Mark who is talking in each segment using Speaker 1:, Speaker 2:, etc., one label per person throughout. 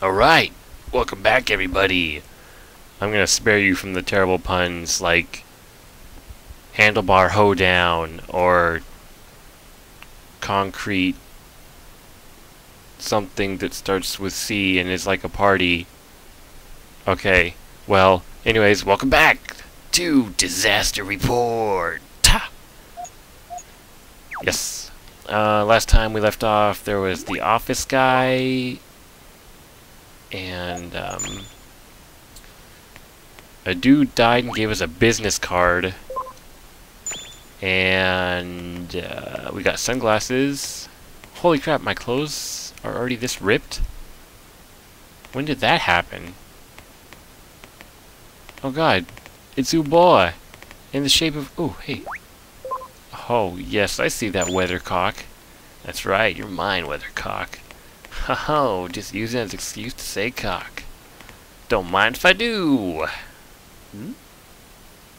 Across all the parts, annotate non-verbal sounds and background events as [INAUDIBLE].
Speaker 1: Alright, welcome back everybody. I'm gonna spare you from the terrible puns like handlebar hoedown or concrete something that starts with C and is like a party. Okay, well, anyways, welcome back to Disaster Report. Ta! Yes. Uh, last time we left off, there was the office guy and um, a dude died and gave us a business card. And uh, we got sunglasses. Holy crap my clothes are already this ripped? When did that happen? Oh god it's Uboa in the shape of oh hey. Oh yes I see that weathercock. That's right you're mine weathercock [LAUGHS] Oh, just using it as an excuse to say cock. Don't mind if I do. Hmm?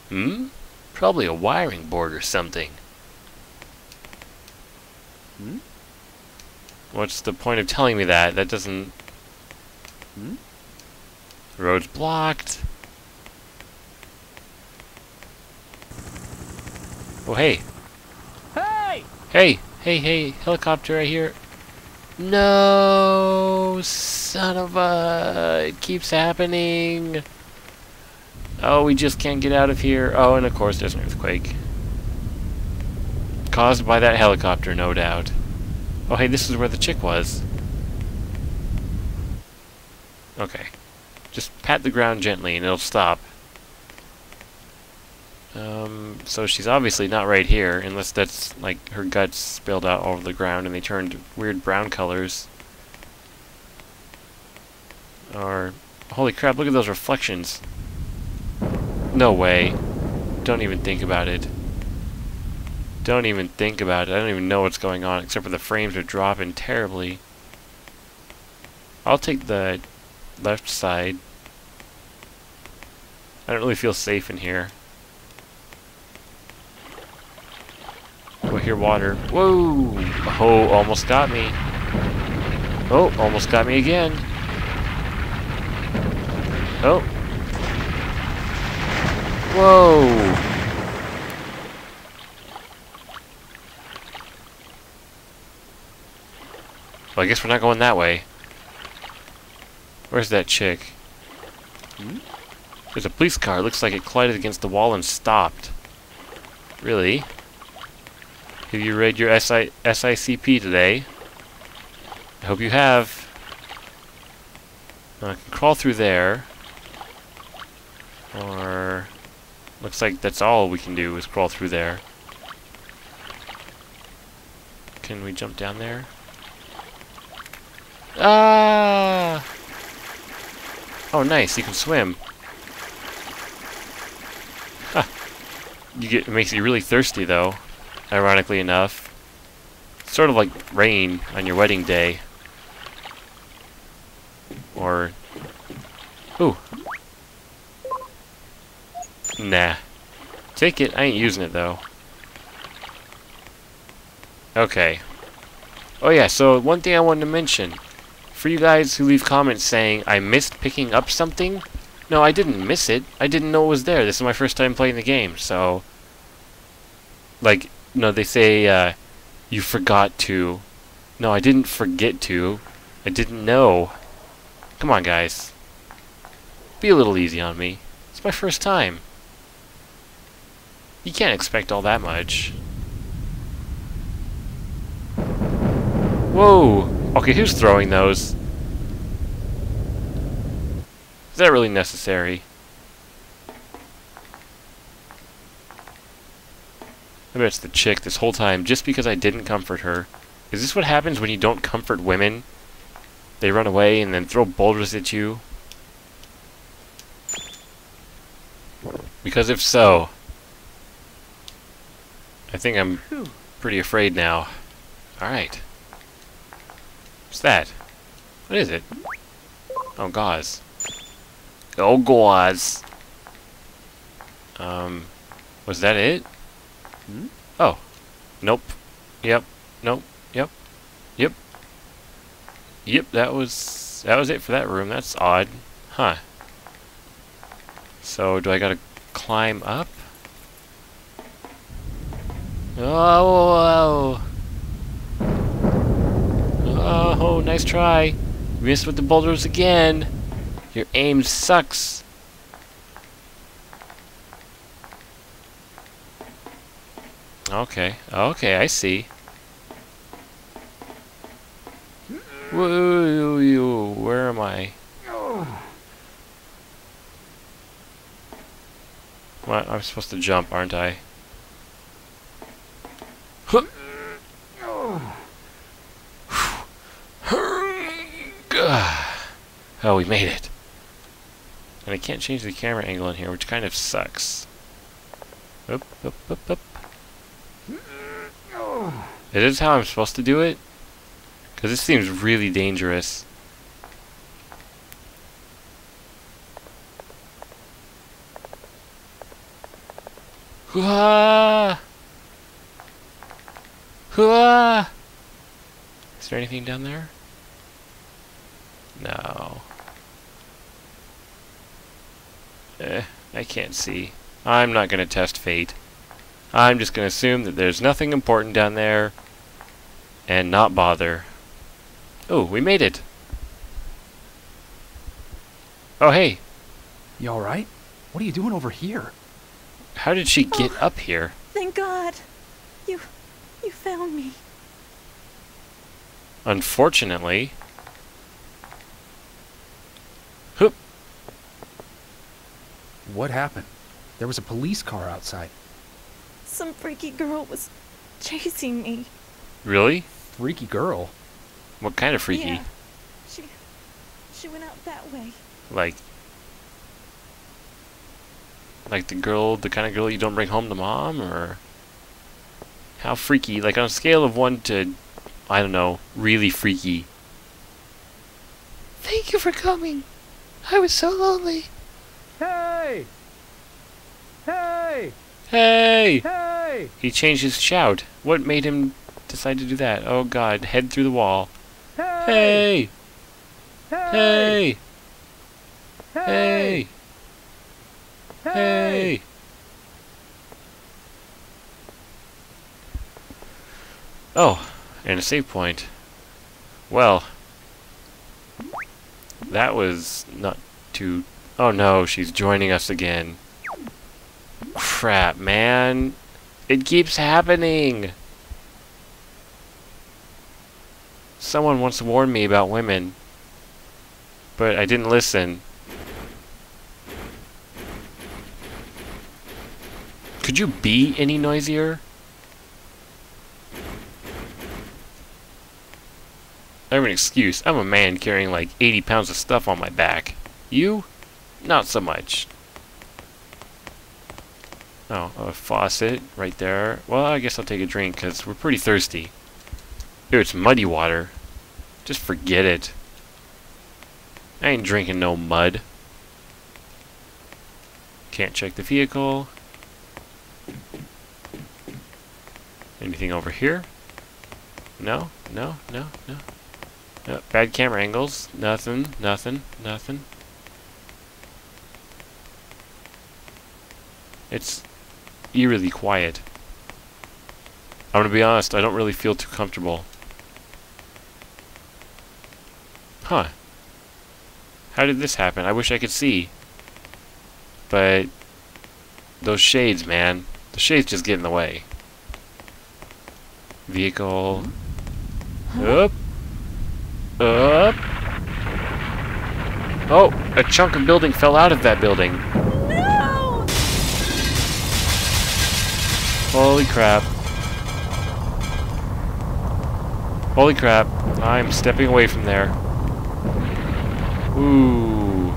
Speaker 1: Hmm? Probably a wiring board or something. Hmm? What's the point of telling me that? That doesn't... Hmm? Road's blocked. Oh, hey.
Speaker 2: Hey!
Speaker 1: Hey! Hey, hey, helicopter right here. No, son of a... It keeps happening. Oh, we just can't get out of here. Oh, and of course there's an earthquake. Caused by that helicopter, no doubt. Oh, hey, this is where the chick was. Okay. Just pat the ground gently and it'll stop. Um, so she's obviously not right here, unless that's, like, her guts spilled out all over the ground and they turned weird brown colors. Or, holy crap, look at those reflections. No way. Don't even think about it. Don't even think about it. I don't even know what's going on, except for the frames are dropping terribly. I'll take the left side. I don't really feel safe in here. I hear water. Whoa! Oh, almost got me. Oh, almost got me again. Oh. Whoa! Well, I guess we're not going that way. Where's that chick? Hmm? There's a police car. It looks like it collided against the wall and stopped. Really? Have you read your SI SICP today? I hope you have. I can crawl through there. Or... Looks like that's all we can do is crawl through there. Can we jump down there? Ah! Oh, nice. You can swim. Huh. You get, it makes you really thirsty, though. Ironically enough. It's Sort of like rain on your wedding day. Or... Ooh. Nah. Take it. I ain't using it, though. Okay. Oh yeah, so one thing I wanted to mention. For you guys who leave comments saying, I missed picking up something, no, I didn't miss it. I didn't know it was there. This is my first time playing the game, so... Like, no, they say, uh, you forgot to. No, I didn't forget to. I didn't know. Come on, guys. Be a little easy on me. It's my first time. You can't expect all that much. Whoa! Okay, who's throwing those? Is that really necessary? I bet it's the chick this whole time, just because I didn't comfort her. Is this what happens when you don't comfort women? They run away and then throw boulders at you? Because if so, I think I'm pretty afraid now. Alright. What's that? What is it? Oh, gauze. Oh, gauze! Um, was that it? Hmm? Oh. Nope. Yep. Nope. Yep. Yep. Yep, that was... that was it for that room. That's odd. Huh. So do I gotta climb up? Oh, oh, oh, nice try. Missed with the boulders again. Your aim sucks. Okay, okay, I see. Whoa, where am I? What? I'm supposed to jump, aren't I? Oh, we made it. And I can't change the camera angle in here, which kind of sucks. Is this how I'm supposed to do it? Because this seems really dangerous. [SIGHS] Hooah! Hooah! Is there anything down there? No. Eh, I can't see. I'm not going to test fate. I'm just going to assume that there's nothing important down there and not bother. Oh, we made it. Oh, hey.
Speaker 2: You alright? What are you doing over here?
Speaker 1: How did she get
Speaker 3: Oh.
Speaker 1: up here?
Speaker 3: Thank God. You you found me.
Speaker 1: Unfortunately. Hoop.
Speaker 2: What happened? There was a police car outside.
Speaker 3: Some freaky girl was chasing me.
Speaker 1: Really?
Speaker 2: Freaky girl.
Speaker 1: What kind of freaky?
Speaker 3: Yeah. She she went out that way.
Speaker 1: Like like the girl, the kind of girl you don't bring home to mom, or how freaky? Like on a scale of one to, I don't know, really freaky. Thank you for coming. I was so lonely.
Speaker 2: Hey! Hey!
Speaker 1: Hey!
Speaker 2: Hey!
Speaker 1: He changed his shout. What made him decide to do that? Oh God! Head through the wall. Hey! Hey! Hey! Hey! Oh, and a save point. Well, that was not too... Oh no, she's joining us again. Crap, man. It keeps happening. Someone once warned me about women, but I didn't listen. Could you be any noisier? I have an excuse. I'm a man carrying like 80 pounds of stuff on my back. You? Not so much. Oh, a faucet right there. Well, I guess I'll take a drink because we're pretty thirsty. Ew, it's muddy water. Just forget it. I ain't drinking no mud. Can't check the vehicle. Anything over here? No, no, no, no. no. Bad camera angles. Nothing, nothing, nothing. It's eerily quiet. I'm gonna be honest, I don't really feel too comfortable. Huh. How did this happen? I wish I could see. But those shades, man. The shades just get in the way. Vehicle. Up. Up. Oh, a chunk of building fell out of that building. Holy crap. Holy crap. I'm stepping away from there. Ooh.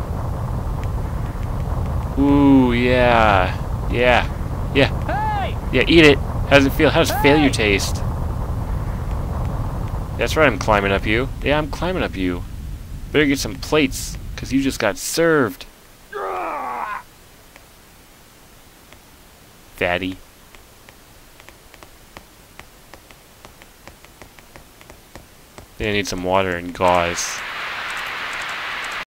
Speaker 1: Ooh, yeah. Yeah. Yeah.
Speaker 2: Hey!
Speaker 1: Yeah, eat it. How does it feel? How does failure taste? That's right, I'm climbing up you. Yeah, I'm climbing up you. Better get some plates, because you just got served. Fatty. Then I need some water and gauze.